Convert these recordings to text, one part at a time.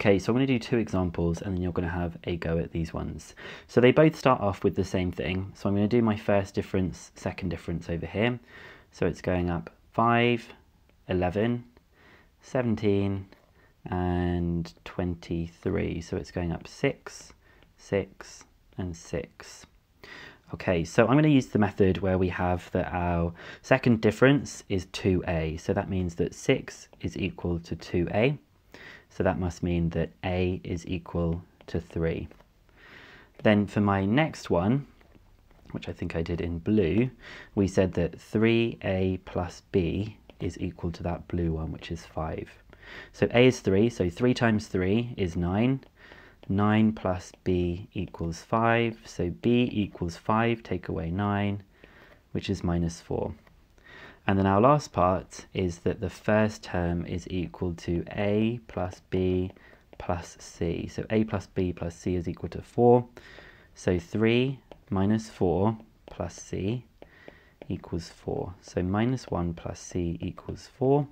Okay, so I'm going to do two examples and then you're going to have a go at these ones. So they both start off with the same thing. So I'm going to do my first difference, second difference over here. So it's going up 5, 11, 17, and 23. So it's going up 6, 6, and 6. Okay, so I'm going to use the method where we have that our second difference is 2a. So that means that 6 is equal to 2a. So that must mean that a is equal to 3. Then for my next one, which I think I did in blue, we said that 3a plus b is equal to that blue one, which is 5. So a is 3, so 3 times 3 is 9. 9 plus b equals 5, so b equals 5, take away 9, which is minus 4. And then our last part is that the first term is equal to a plus b plus c. So a plus b plus c is equal to 4. So 3 minus 4 plus c equals 4. So minus 1 plus c equals 4.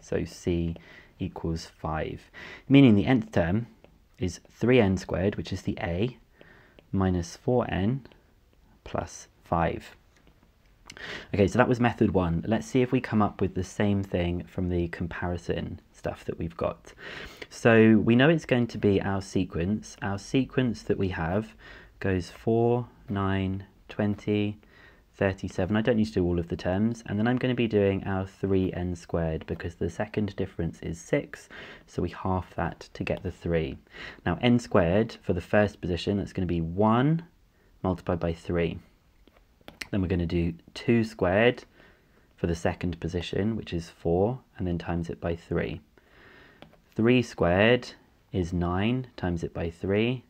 So c equals 5. Meaning the nth term is 3n squared, which is the a, minus 4n plus 5. Okay, so that was method one. Let's see if we come up with the same thing from the comparison stuff that we've got. So we know it's going to be our sequence. Our sequence that we have goes 4, 9, 20, 37. I don't need to do all of the terms. And then I'm going to be doing our 3n squared because the second difference is 6. So we half that to get the 3. Now n squared for the first position, that's going to be 1 multiplied by 3. Then we're going to do 2 squared for the second position, which is 4, and then times it by 3. 3 squared is 9, times it by 3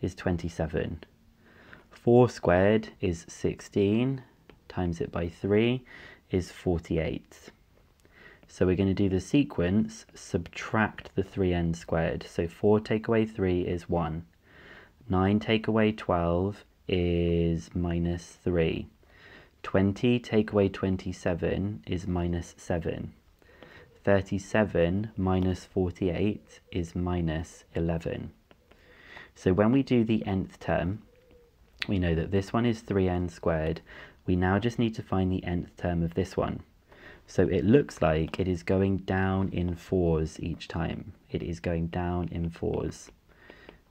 is 27. 4 squared is 16, times it by 3 is 48. So we're going to do the sequence, subtract the 3n squared. So 4 take away 3 is 1. 9 take away 12 is minus 3. 20 take away 27 is minus 7. 37 minus 48 is minus 11. So when we do the nth term, we know that this one is 3n squared. We now just need to find the nth term of this one. So it looks like it is going down in fours each time. It is going down in fours,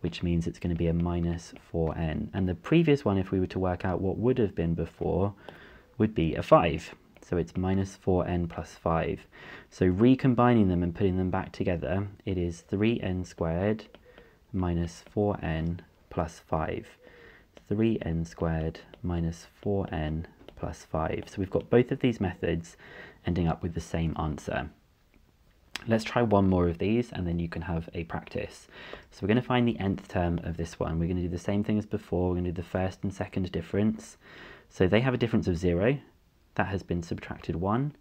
which means it's going to be a minus 4n. And the previous one, if we were to work out what would have been before, would be a 5. So it's minus 4n plus 5. So recombining them and putting them back together, it is 3n squared minus 4n plus 5. 3n squared minus 4n plus 5. So we've got both of these methods ending up with the same answer. Let's try one more of these and then you can have a practice. So we're going to find the nth term of this one. We're going to do the same thing as before. We're going to do the first and second difference. So they have a difference of 0. That has been subtracted 1,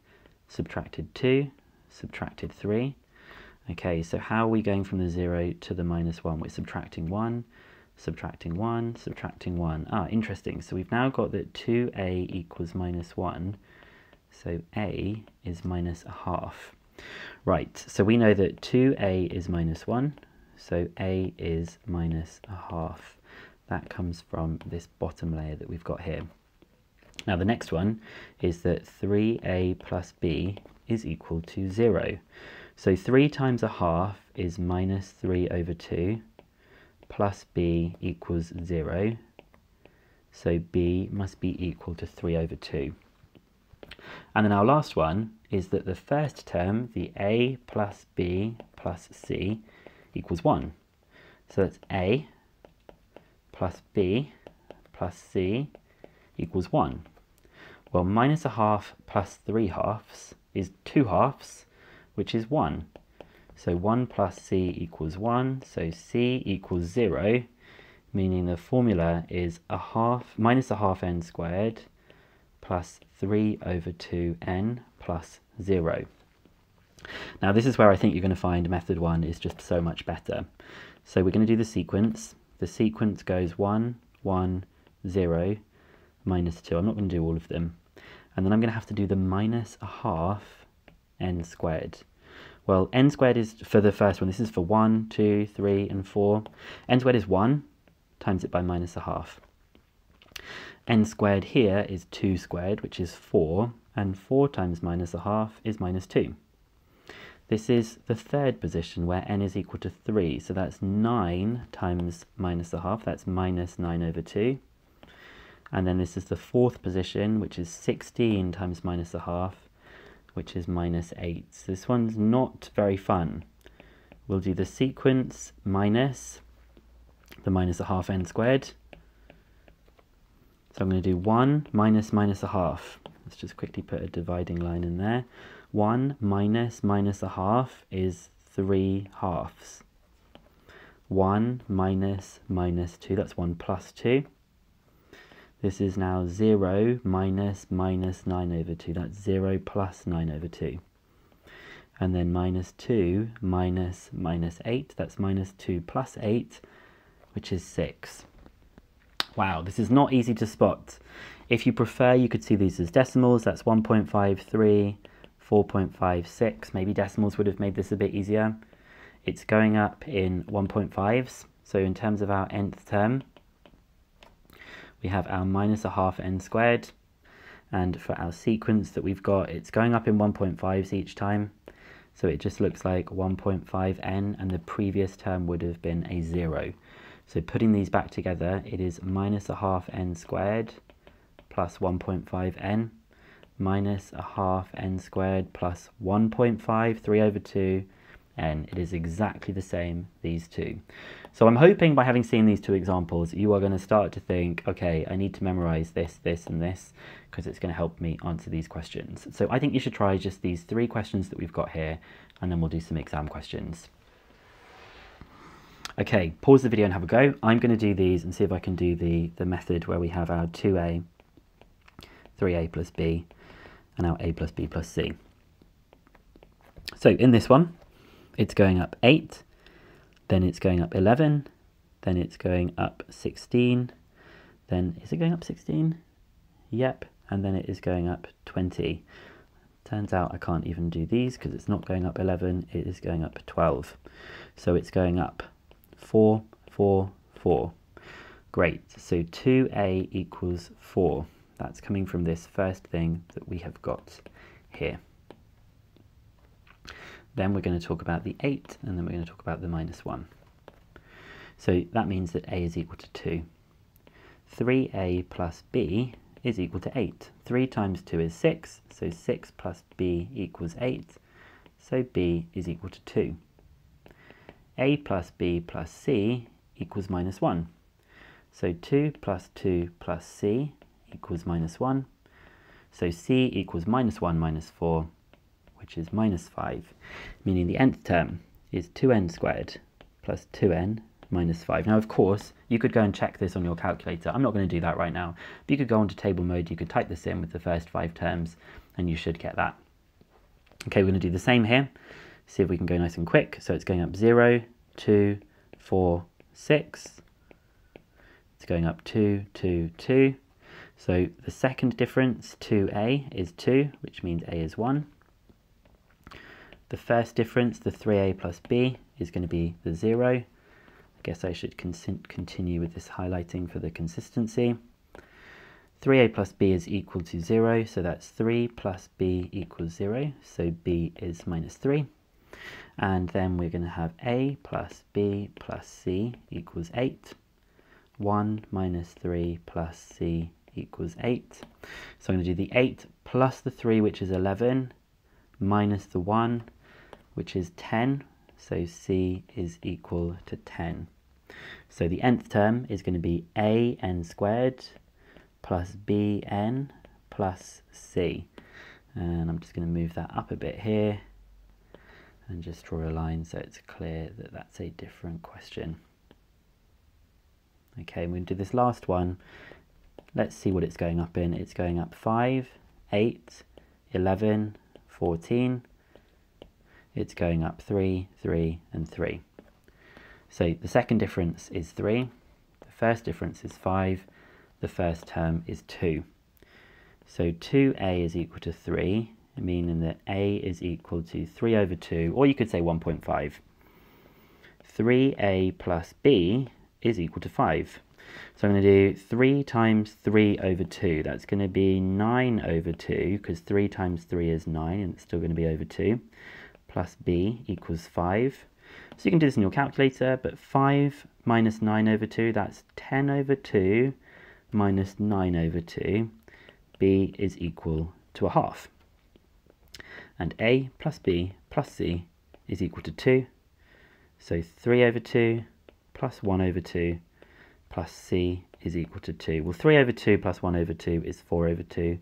subtracted 2, subtracted 3. Okay, so how are we going from the 0 to the minus 1? We're subtracting 1, subtracting 1, subtracting 1. Ah, interesting. So we've now got that 2a equals minus 1. So a is minus a half. Right, so we know that 2a is minus 1. So a is minus a half. That comes from this bottom layer that we've got here. Now the next one is that 3a plus b is equal to 0. So 3 times a half is minus 3 over 2 plus b equals 0. So b must be equal to 3 over 2. And then our last one is that the first term, the a plus b plus c, equals 1. So that's a plus b plus c equals 1. Well, minus a half plus 3 halves is 2 halves, which is 1. So 1 plus c equals 1, so c equals 0, meaning the formula is a half minus a half n squared plus 3 over 2n plus 0. Now this is where I think you're going to find method 1 is just so much better. So we're going to do the sequence. The sequence goes 1, 1, 0, minus 2. I'm not going to do all of them. And then I'm going to have to do the minus a half n squared. Well, n squared is for the first one. This is for 1, 2, 3, and 4. n squared is 1, times it by minus a half. n squared here is 2 squared, which is 4, and 4 times minus a half is minus 2. This is the third position where n is equal to 3, so that's 9 times minus a half, that's minus 9 over 2. And then this is the fourth position, which is 16 times minus a half, which is minus 8. So this one's not very fun. We'll do the sequence minus the minus a half n squared. So I'm going to do 1 minus minus a half. Let's just quickly put a dividing line in there. 1 minus minus a half is 3 halves. 1 minus minus 2, that's 1 plus 2. This is now 0 minus minus 9 over 2. That's 0 plus 9 over 2. And then minus 2 minus minus 8. That's minus 2 plus 8, which is 6. Wow, this is not easy to spot. If you prefer, you could see these as decimals. That's 1.53, 4.56. Maybe decimals would have made this a bit easier. It's going up in 1.5s. So in terms of our nth term, we have our minus a half n squared. And for our sequence that we've got, it's going up in 1.5s each time. So it just looks like 1.5n and the previous term would have been a zero. So putting these back together, it is minus a half n squared plus 1.5n minus a half n squared plus 1.5, 3 over 2, n. It is exactly the same, these two. So I'm hoping by having seen these two examples, you are going to start to think, okay, I need to memorize this, this, and this, because it's going to help me answer these questions. So I think you should try just these three questions that we've got here, and then we'll do some exam questions. Okay, pause the video and have a go. I'm going to do these and see if I can do the, the method where we have our 2a, 3a plus b, and our a plus b plus c. So in this one, it's going up 8, then it's going up 11, then it's going up 16, then is it going up 16? Yep, and then it is going up 20. Turns out I can't even do these because it's not going up 11, it is going up 12. So it's going up 4, 4, 4. Great, so 2a equals 4. That's coming from this first thing that we have got here. Then we're going to talk about the 8, and then we're going to talk about the minus 1. So that means that a is equal to 2. 3a plus b is equal to 8. 3 times 2 is 6, so 6 plus b equals 8, so b is equal to 2. a plus b plus c equals minus 1. So 2 plus 2 plus c equals minus 1. So c equals minus 1 minus 4, which is minus 5, meaning the nth term is 2n squared plus 2n minus 5. Now, of course, you could go and check this on your calculator. I'm not going to do that right now. But you could go onto table mode, you could type this in with the first five terms, and you should get that. Okay, we're going to do the same here. See if we can go nice and quick. So it's going up 0, 2, 4, 6. It's going up 2, 2, 2. So the second difference, 2a, is 2, which means a is 1. The first difference, the 3a plus b, is going to be the 0. I guess I should continue with this highlighting for the consistency. 3a plus b is equal to 0, so that's 3 plus b equals 0, so b is minus 3. And then we're going to have a plus b plus c equals 8. 1 minus 3 plus c equals 8. So I'm going to do the 8 plus the 3, which is 11, minus the 1, which is 10. So C is equal to 10. So the nth term is going to be a n squared plus bn plus c. And I'm just going to move that up a bit here and just draw a line so it's clear that that's a different question. Okay, we're going to do this last one. Let's see what it's going up in. It's going up 5, 8, 11, 14, it's going up 3, 3, and 3. So the second difference is 3, the first difference is 5, the first term is 2. So 2a is equal to 3 meaning that a is equal to 3 over 2, or you could say 1.5. 3a plus b is equal to 5. So I'm going to do 3 times 3 over 2. That's going to be 9 over 2, because 3 times 3 is 9, and it's still going to be over 2, plus b equals 5. So you can do this in your calculator, but 5 minus 9 over 2, that's 10 over 2 minus 9 over 2. b is equal to a half. And a plus b plus c is equal to 2. So 3 over 2 plus 1 over 2 plus c is equal to 2. Well, 3 over 2 plus 1 over 2 is 4 over 2.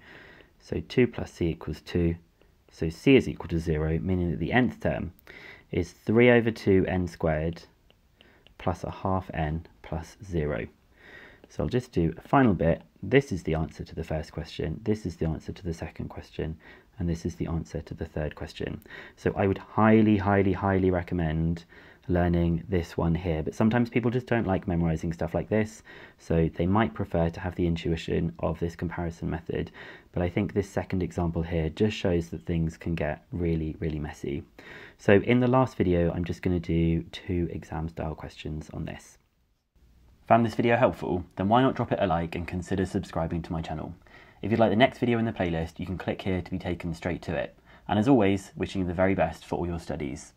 So 2 plus c equals 2. So c is equal to 0, meaning that the nth term is 3 over 2 n squared plus a half n plus 0. So I'll just do a final bit. This is the answer to the first question. This is the answer to the second question. And this is the answer to the third question. So I would highly, highly, highly recommend learning this one here. But sometimes people just don't like memorizing stuff like this, so they might prefer to have the intuition of this comparison method. But I think this second example here just shows that things can get really, really messy. So in the last video, I'm just going to do two exam style questions on this. Found this video helpful? Then why not drop it a like and consider subscribing to my channel. If you'd like the next video in the playlist, you can click here to be taken straight to it. And as always, wishing you the very best for all your studies.